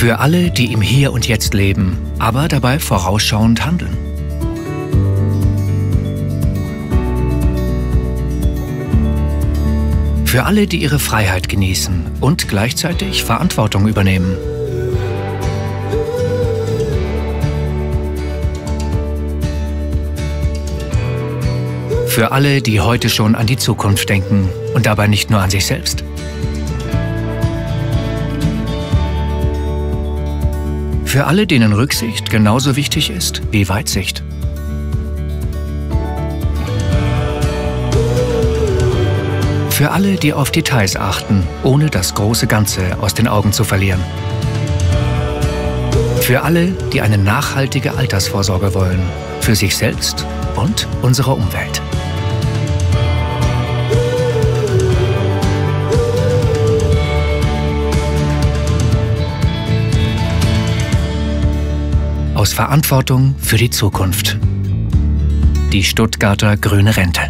Für alle, die im Hier und Jetzt leben, aber dabei vorausschauend handeln. Für alle, die ihre Freiheit genießen und gleichzeitig Verantwortung übernehmen. Für alle, die heute schon an die Zukunft denken und dabei nicht nur an sich selbst. Für alle, denen Rücksicht genauso wichtig ist wie Weitsicht. Für alle, die auf Details achten, ohne das große Ganze aus den Augen zu verlieren. Für alle, die eine nachhaltige Altersvorsorge wollen, für sich selbst und unsere Umwelt. Aus Verantwortung für die Zukunft. Die Stuttgarter Grüne Rente.